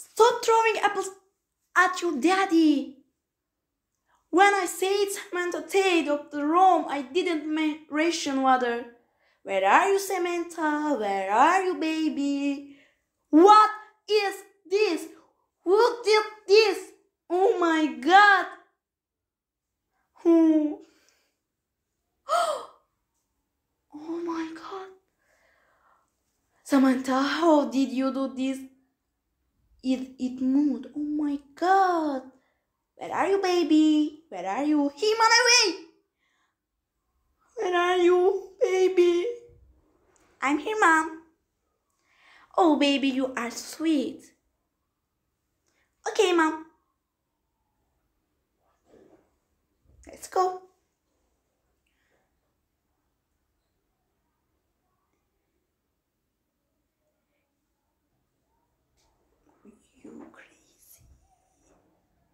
Stop throwing apples at your daddy. When I said Samantha Tate of the room, I didn't mean ration water. Where are you, Samantha? Where are you, baby? What is this? Who did this? Oh my god! Who? Oh my god. Samantha, how did you do this? It it moved. Oh my god. Where are you, baby? Where are you? He ran away. Where are you, baby? I'm here, mom. Oh, baby, you are sweet. Okay, mom. Let's go. You crazy.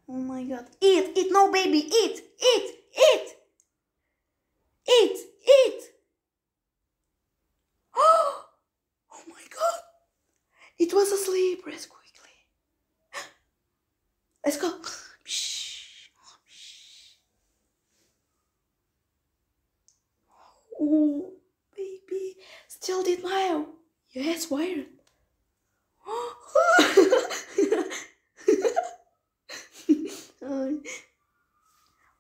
Oh my god. Eat, eat, no baby, eat, eat, eat. Eat, eat. Oh oh my god. It was asleep. Rest quickly. Let's go. Oh, baby. Still did now. Yes, wired.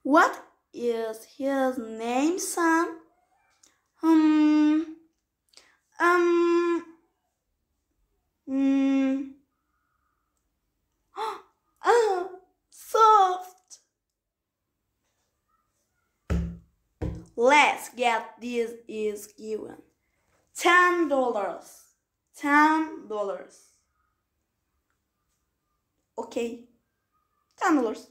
What is his name, son? Um, um, mm, oh, soft. Let's get this is given. Ten dollars. Ten dollars. Okay. Ten dollars.